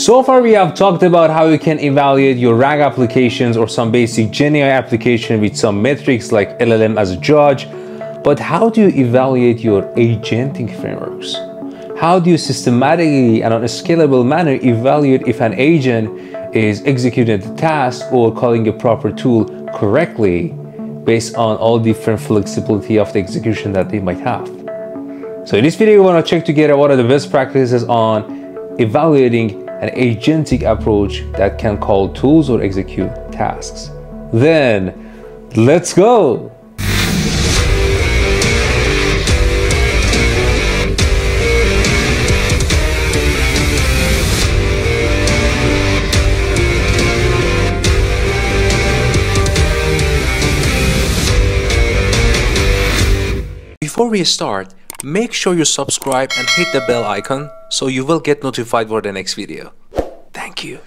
So far we have talked about how you can evaluate your RAG applications or some basic GenAI application with some metrics like LLM as a judge, but how do you evaluate your agentic frameworks? How do you systematically and on a scalable manner evaluate if an agent is executing the task or calling a proper tool correctly based on all different flexibility of the execution that they might have? So in this video, we want to check together what are the best practices on evaluating an agentic approach that can call tools or execute tasks. Then, let's go! Before we start, make sure you subscribe and hit the bell icon so you will get notified for the next video. Thank you.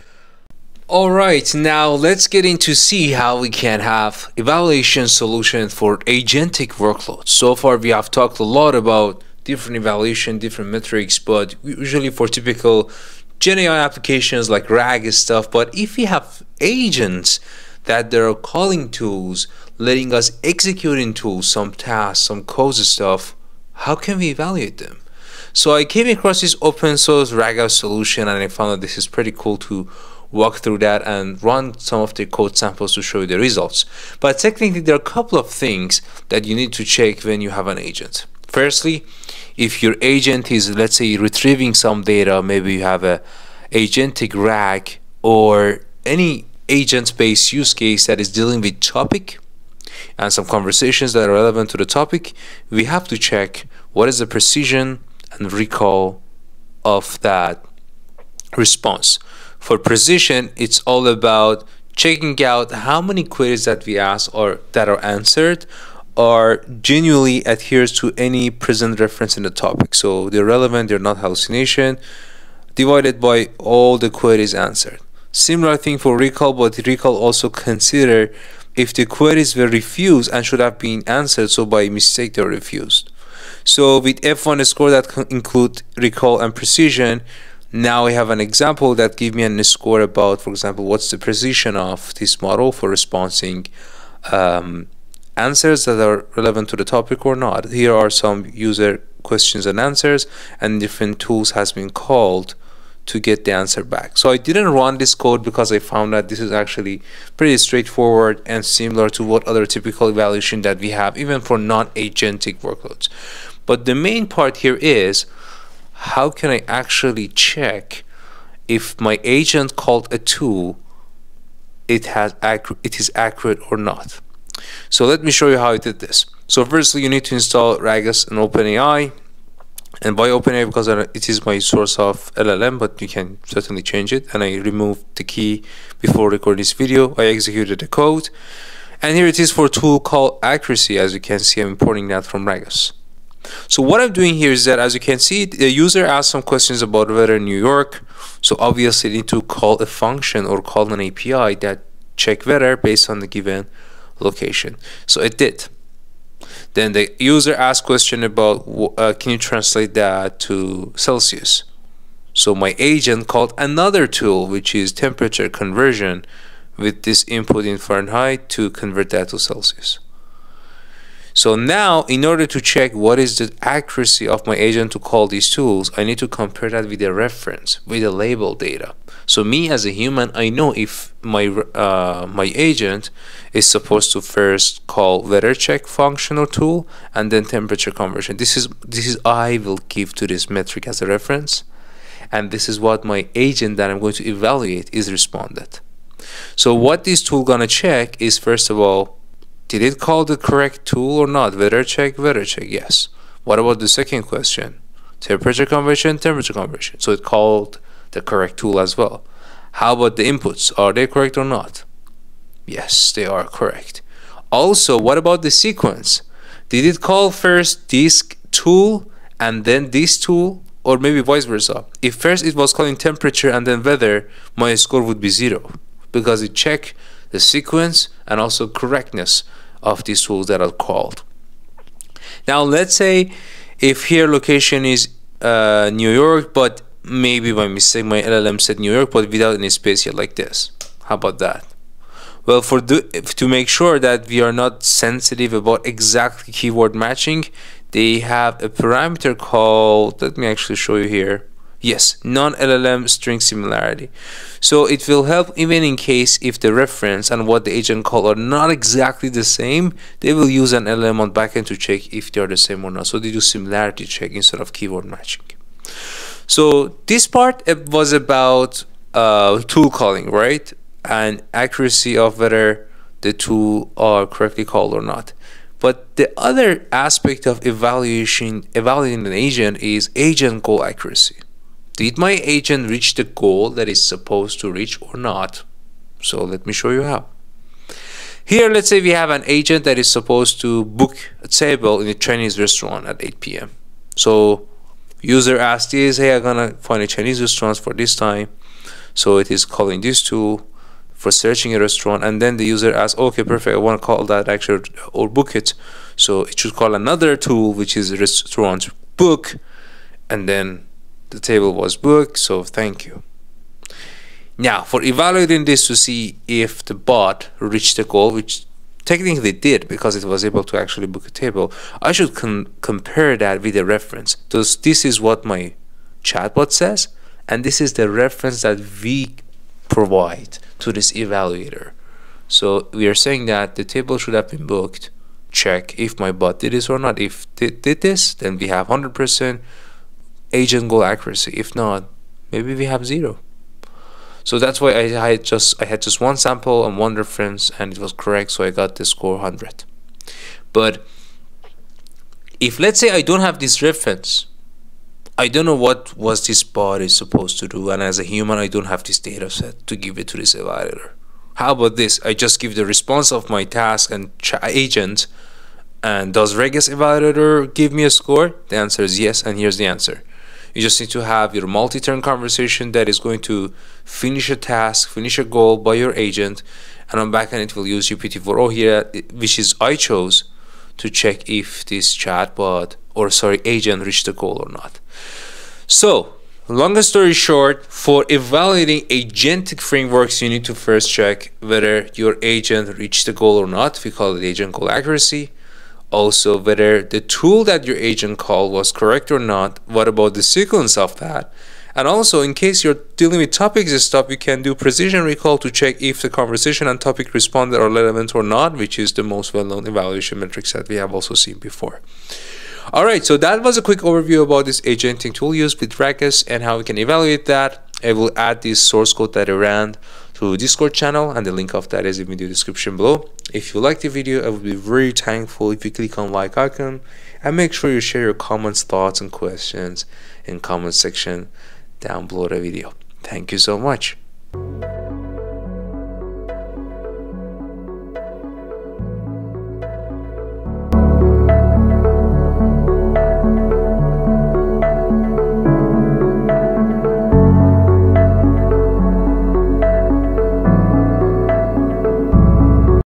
Alright, now let's get into see how we can have evaluation solution for agentic workloads. So far we have talked a lot about different evaluation, different metrics, but usually for typical GenAI applications like RAG stuff, but if we have agents that they're calling tools, letting us execute in tools, some tasks, some code stuff, how can we evaluate them? So I came across this open source RAG solution and I found that this is pretty cool to walk through that and run some of the code samples to show you the results. But technically there are a couple of things that you need to check when you have an agent. Firstly, if your agent is let's say retrieving some data, maybe you have a agentic RAG or any agent-based use case that is dealing with topic and some conversations that are relevant to the topic, we have to check what is the precision and recall of that response. For precision, it's all about checking out how many queries that we ask or that are answered are genuinely adheres to any present reference in the topic. So they're relevant, they're not hallucination, divided by all the queries answered. Similar thing for recall, but recall also consider if the queries were refused and should have been answered, so by mistake they're refused. So with F1 score that include recall and precision, now we have an example that give me a score about, for example, what's the precision of this model for responding um, answers that are relevant to the topic or not. Here are some user questions and answers and different tools has been called to get the answer back. So I didn't run this code because I found that this is actually pretty straightforward and similar to what other typical evaluation that we have even for non-agentic workloads. But the main part here is how can I actually check if my agent called a tool it has it is accurate or not. So let me show you how I did this. So firstly you need to install Ragas and OpenAI and by OpenAI because it is my source of LLM but you can certainly change it. And I removed the key before recording this video. I executed the code. And here it is for a tool call accuracy. As you can see I'm importing that from Ragas so what I'm doing here is that as you can see the user asked some questions about weather in New York. So obviously need to call a function or call an API that check weather based on the given location. So it did then the user asked question about uh, can you translate that to Celsius? So my agent called another tool which is temperature conversion with this input in Fahrenheit to convert that to Celsius so now, in order to check what is the accuracy of my agent to call these tools, I need to compare that with a reference, with the label data. So me as a human, I know if my uh, my agent is supposed to first call weather check function or tool and then temperature conversion. This is this is I will give to this metric as a reference, and this is what my agent that I'm going to evaluate is responded. So what this tool gonna check is first of all did it call the correct tool or not? Weather check, weather check, yes. What about the second question? Temperature conversion, temperature conversion. So it called the correct tool as well. How about the inputs? Are they correct or not? Yes, they are correct. Also, what about the sequence? Did it call first this tool and then this tool? Or maybe vice versa. If first it was calling temperature and then weather, my score would be zero because it checked the sequence and also correctness of these tools that are called. Now let's say if here location is uh, New York, but maybe by mistake my LLM said New York but without any space here like this. How about that? Well for the, to make sure that we are not sensitive about exactly keyword matching they have a parameter called let me actually show you here yes non-LLM string similarity. So it will help even in case if the reference and what the agent call are not exactly the same they will use an LLM on backend to check if they are the same or not. So they do similarity check instead of keyword matching. So this part was about uh, tool calling right? And accuracy of whether the tool are correctly called or not. But the other aspect of evaluation evaluating an agent is agent goal accuracy did my agent reach the goal that it's supposed to reach or not? So let me show you how. Here, let's say we have an agent that is supposed to book a table in a Chinese restaurant at 8 p.m. So user asked this, hey, I'm gonna find a Chinese restaurant for this time. So it is calling this tool for searching a restaurant and then the user asks, okay, perfect, I want to call that actually or book it. So it should call another tool which is restaurant book and then the table was booked so thank you. Now for evaluating this to see if the bot reached the goal which technically did because it was able to actually book a table I should compare that with a reference. So this is what my chatbot says and this is the reference that we provide to this evaluator. So we are saying that the table should have been booked. Check if my bot did this or not. If it did this then we have 100% agent goal accuracy. If not, maybe we have zero. So that's why I, I just I had just one sample and one reference and it was correct, so I got the score 100. But if let's say I don't have this reference, I don't know what was this bot is supposed to do, and as a human, I don't have this data set to give it to this evaluator. How about this? I just give the response of my task and agent, and does Ragas evaluator give me a score? The answer is yes, and here's the answer. You just need to have your multi-turn conversation that is going to finish a task, finish a goal by your agent, and on backend it will use GPT-4o here, which is I chose to check if this chatbot or sorry agent reached the goal or not. So, longest story short, for evaluating agentic frameworks, you need to first check whether your agent reached the goal or not. We call it agent goal accuracy also whether the tool that your agent called was correct or not what about the sequence of that? And also in case you're dealing with topics and stuff you can do precision recall to check if the conversation and topic responded are relevant or not which is the most well-known evaluation metrics that we have also seen before. All right so that was a quick overview about this agenting tool used with Ragas and how we can evaluate that. I will add this source code that I ran Discord channel and the link of that is in the video description below. If you like the video, I would be very thankful if you click on like icon and make sure you share your comments, thoughts and questions in comment section down below the video. Thank you so much.